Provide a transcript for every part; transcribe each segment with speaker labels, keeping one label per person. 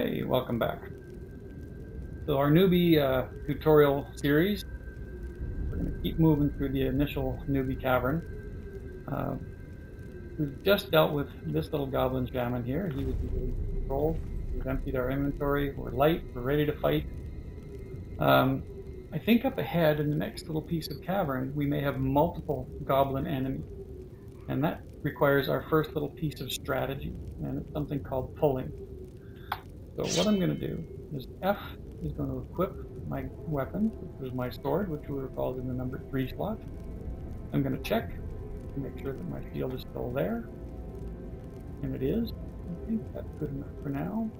Speaker 1: Hey, welcome back. So our newbie uh, tutorial series, we're going to keep moving through the initial newbie cavern. Uh, we've just dealt with this little goblin shaman here. He was really controlled. We've emptied our inventory. We're light. We're ready to fight. Um, I think up ahead in the next little piece of cavern, we may have multiple goblin enemies. And that requires our first little piece of strategy, and it's something called pulling. So what I'm going to do is F is going to equip my weapon, which is my sword, which we recall in the number 3 slot. I'm going to check to make sure that my shield is still there. And it is. I think that's good enough for now.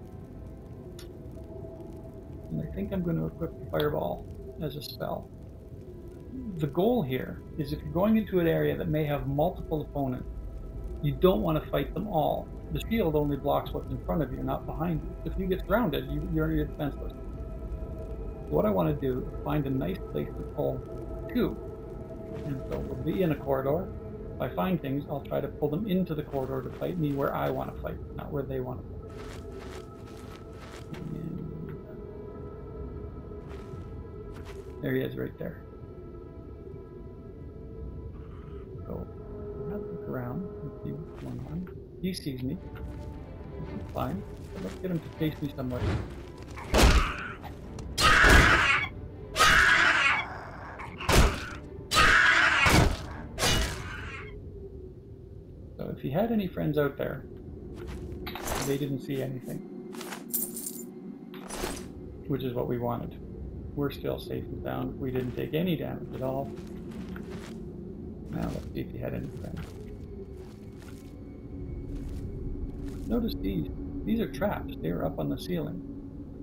Speaker 1: And I think I'm going to equip the fireball as a spell. The goal here is if you're going into an area that may have multiple opponents, you don't want to fight them all. The shield only blocks what's in front of you, not behind you. If you get surrounded, you, you're, defenseless. What I want to do is find a nice place to pull two. And so we'll be in a corridor. If I find things, I'll try to pull them into the corridor to fight me where I want to fight, not where they want to fight. There he is right there. So, look around and see what's going on. He sees me. Fine. Let's get him to chase me somewhere. So if he had any friends out there, they didn't see anything. Which is what we wanted. We're still safe and sound. We didn't take any damage at all. Now let's see if he had any friends. Notice these. These are traps. They are up on the ceiling.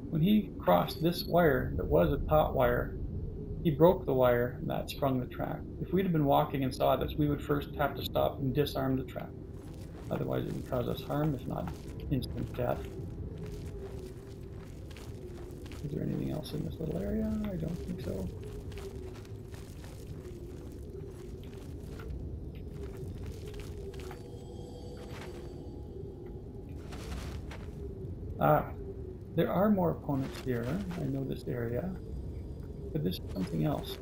Speaker 1: When he crossed this wire that was a taut wire, he broke the wire and that sprung the trap. If we'd have been walking and saw this, we would first have to stop and disarm the trap. Otherwise it would cause us harm, if not instant death. Is there anything else in this little area? I don't think so. Ah, there are more opponents here. I know this area. But this is something else.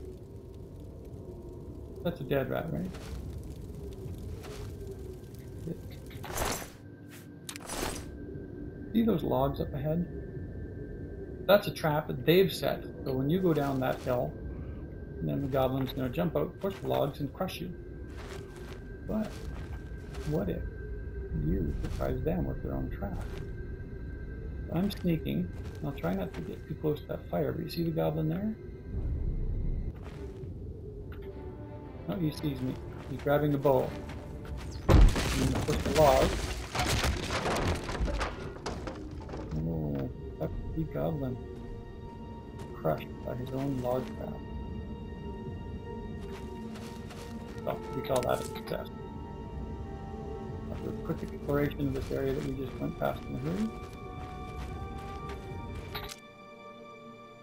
Speaker 1: That's a dead rat, right? See those logs up ahead? That's a trap that they've set. So when you go down that hill, then the goblin's to jump out, push the logs, and crush you. But what if you surprise them with their own trap? I'm sneaking. I'll try not to get too close to that fire, but you see the goblin there? Oh, he sees me. He's grabbing a bow. I'm to push the log. Oh, that's the goblin. Crushed by his own log trap. We call that a success. After a quick exploration of this area that we just went past in the hurry,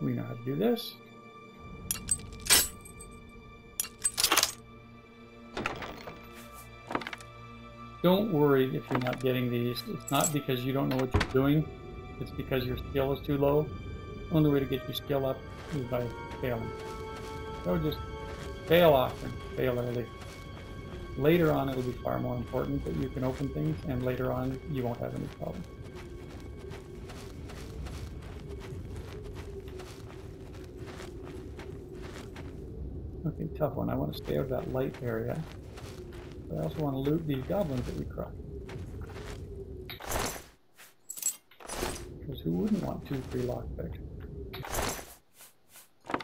Speaker 1: We know how to do this. Don't worry if you're not getting these. It's not because you don't know what you're doing. It's because your skill is too low. The only way to get your skill up is by failing. So just fail often, fail early. Later on it'll be far more important that you can open things and later on you won't have any problems. Okay, tough one. I want to stay out of that light area. But I also want to loot these goblins that we crushed. Because who wouldn't want two free lockpicks?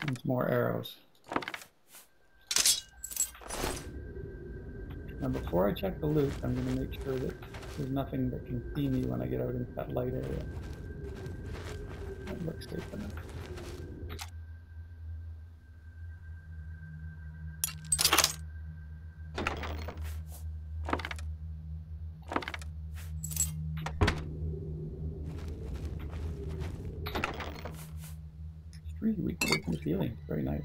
Speaker 1: And more arrows. Now before I check the loot, I'm going to make sure that there's nothing that can see me when I get out into that light area. That looks safe enough. Three from the ceiling. Very nice.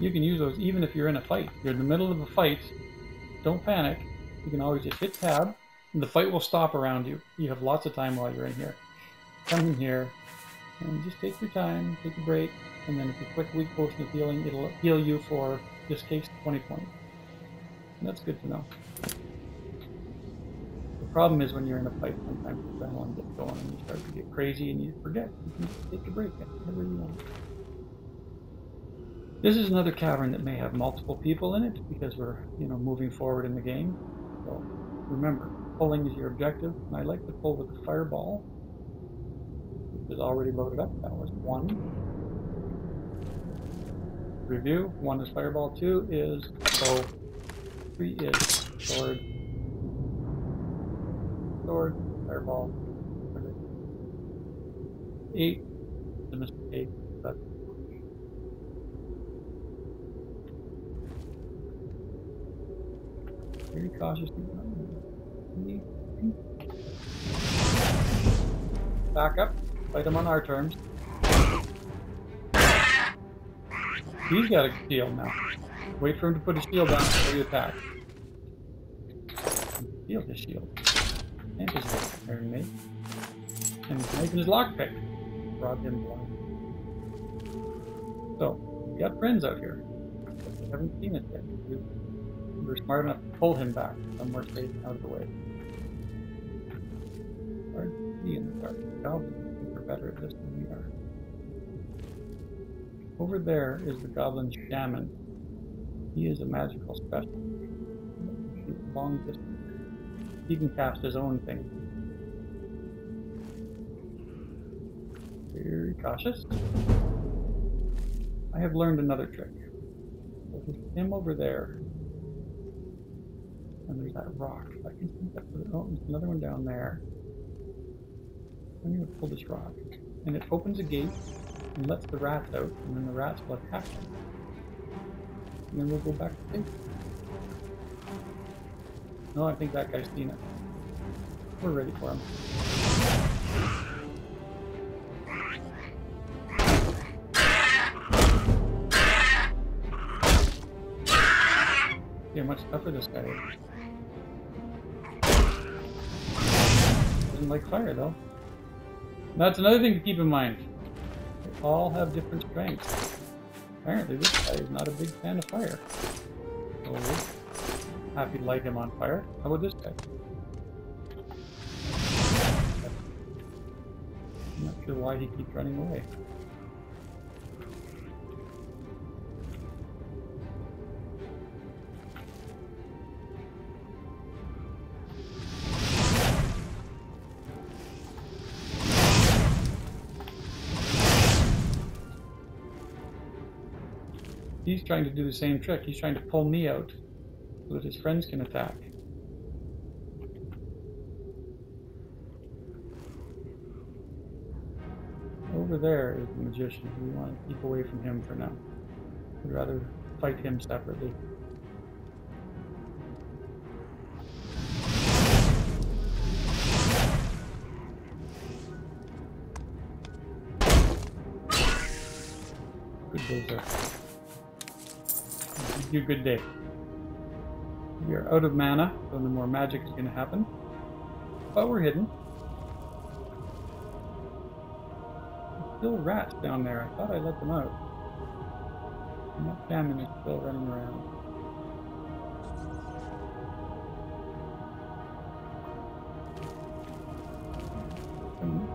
Speaker 1: You can use those even if you're in a fight. You're in the middle of a fight. Don't panic. you can always just hit tab, and the fight will stop around you. You have lots of time while you're in here. Come in here, and just take your time, take a break, and then if you click weak potion of healing, it'll heal you for this case 20 points. And that's good to know. The problem is when you're in a fight, sometimes the adrenaline gets going and you start to get crazy and you forget. You can take a break whenever you want. This is another cavern that may have multiple people in it because we're, you know, moving forward in the game. So remember, pulling is your objective, and I like to pull with the fireball, which is already loaded up. That was one. Review: one is fireball, two is bow, three is sword, sword, fireball, eight, the mistake, but very cautious. Back up. Fight him on our terms. He's got a shield now. Wait for him to put his shield down before you attack. Steal his shield. And his weapon, mate. And he's making his lockpick. Rob him blind. So, we got friends out here. We haven't seen it yet. We were smart enough to pull him back somewhere safe out of the way. Hard to see in the dark. Goblins are better at this than we are. Over there is the goblin shaman. He is a magical specialist. Long distance. He can cast his own thing. Very cautious. I have learned another trick. There's him over there. And there's that rock. I can see that. Oh, there's another one down there. I'm going to pull this rock. And it opens a gate and lets the rats out, and then the rats will attack them. And then we'll go back to base. No, I think that guy's seen it. We're ready for him. Yeah, much tougher this guy. Doesn't like fire though. That's another thing to keep in mind. They all have different strengths. Apparently this guy is not a big fan of fire. So happy to light him on fire. How about this guy? I'm not sure why he keeps running away. He's trying to do the same trick. He's trying to pull me out so that his friends can attack. Over there is the magician. We want to keep away from him for now. We'd rather fight him separately. Good. Give you good day. We are out of mana, so no more magic is going to happen. But we're hidden. There's still rats down there. I thought I let them out. And that shaman is still running around. Hmm.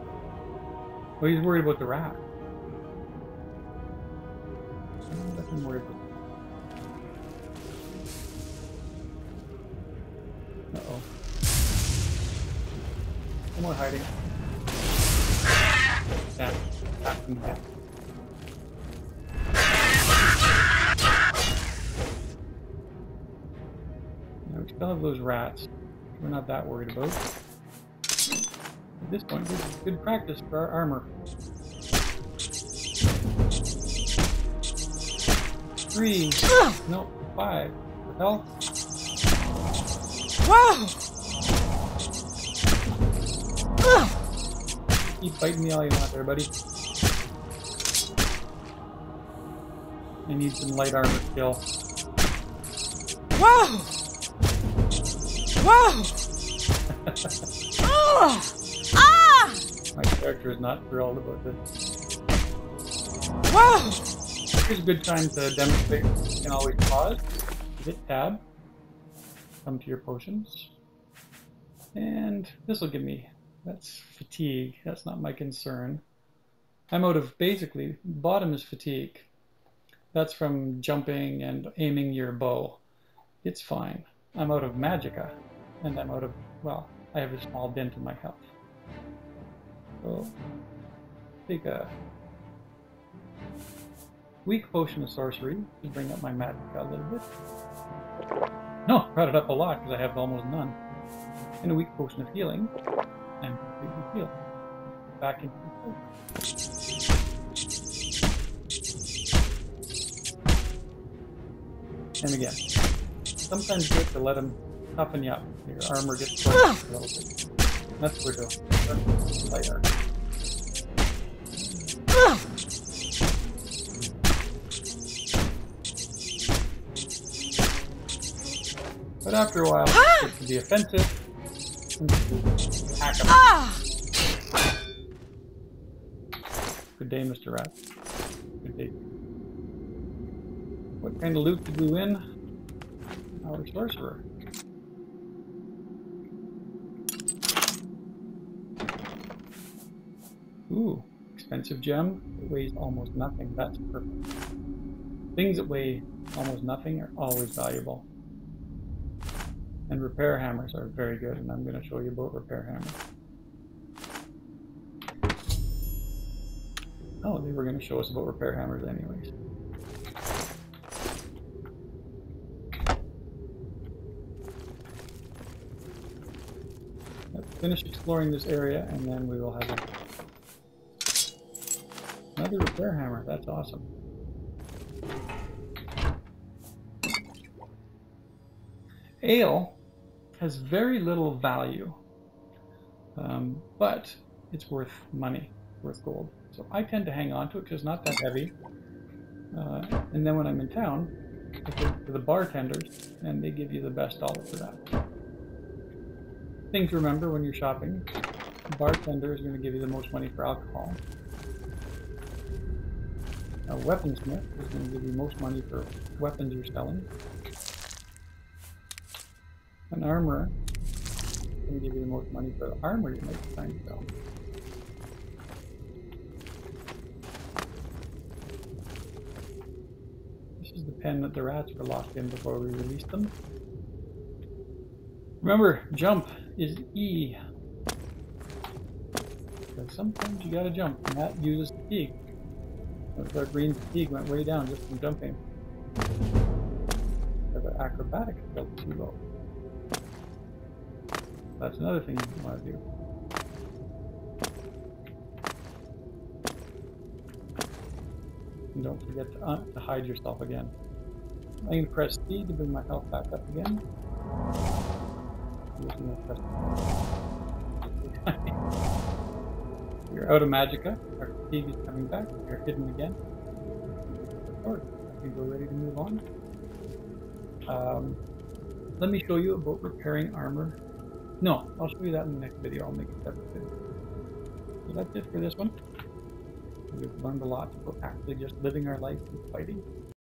Speaker 1: Well, he's worried about the rat. Let him worry about more hiding. Now we still have those rats. We're not that worried about. At this point, this is good practice for our armor. Three. no, five. What the hell?
Speaker 2: Wow!
Speaker 1: Keep biting me all you want there, buddy. I need some light armor still.
Speaker 2: Whoa! Whoa! oh! Ah!
Speaker 1: My character is not thrilled about this.
Speaker 2: Whoa!
Speaker 1: Here's a good time to demonstrate. You can always pause, hit tab, come to your potions, and this will give me, that's fatigue, that's not my concern. I'm out of, basically, bottom is fatigue. That's from jumping and aiming your bow. It's fine. I'm out of magicka, and I'm out of, well, I have a small dent in my health. So, take a weak potion of sorcery to bring up my magicka a little bit. No, brought it up a lot because I have almost none. And a weak potion of healing, completely healed. Back the And again, sometimes you have to let them toughen you up. Your armor gets broken a little bit. That's what we're doing. Light armor. But after a while, it can be offensive. Hack 'em.
Speaker 2: Ah!
Speaker 1: Good day, Mr. Rat. Good day. What kind of loot did we win? Our sorcerer. Ooh, expensive gem. It weighs almost nothing. That's perfect. Things that weigh almost nothing are always valuable. And repair hammers are very good, and I'm going to show you about repair hammers. Oh, they were going to show us about repair hammers anyways. Finish exploring this area and then we will have another repair hammer. That's awesome. Ale has very little value, um, but it's worth money, worth gold. So I tend to hang on to it because it's not that heavy. Uh, and then when I'm in town, I go to the bartenders and they give you the best dollar for that. Thing to remember when you're shopping, the bartender is going to give you the most money for alcohol. A weaponsmith is going to give you most money for weapons you're selling. An armor. is going give you the most money for the armor you trying to sell. This is the pen that the rats were locked in before we released them. Remember, jump is E. Because sometimes you gotta jump, and that uses fatigue. Notice our green fatigue went way down just from jumping. Because our acrobatics fell too low. That's another thing you want to do. And don't forget to, uh, to hide yourself again. I'm going to press C to bring my health back up again. You're out of magicka. Our fatigue is coming back. You're hidden again. Alright, I think we're ready to move on. Um, let me show you about repairing armor. No, I'll show you that in the next video. I'll make a separate video. So that's it for this one. We've learned a lot about actually just living our life and fighting.